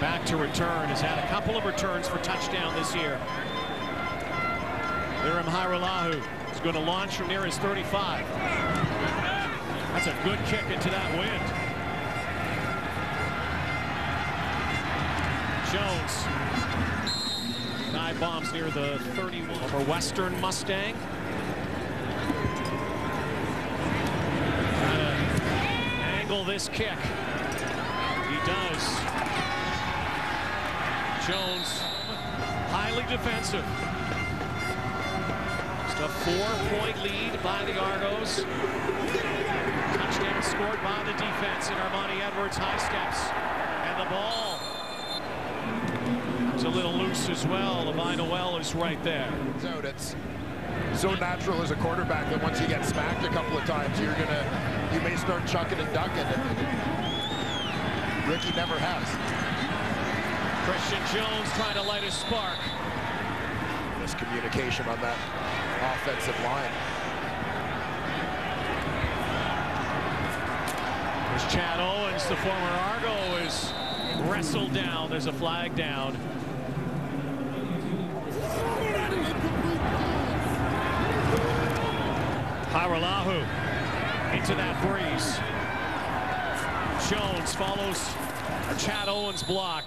Back to return, has had a couple of returns for touchdown this year. Lirim Hajrullahu is going to launch from near his 35. That's a good kick into that wind. Jones. Dive bombs near the 31 for Western Mustang. Angle this kick. He does. Jones, highly defensive. Just a four-point lead by the Argos. Touchdown scored by the defense, and Armanti Edwards high steps. And the ball is a little loose as well. Llevi Noel is right there. Out. It's so natural as a quarterback that once you get smacked a couple of times, you're gonna, you may start chucking and ducking. And Ricky never has. Christian Jones trying to light a spark. Miscommunication on that offensive line. There's Chad Owens, the former Argo, is wrestled down. There's a flag down. Hajrullahu into that breeze. Jones follows a Chad Owens block.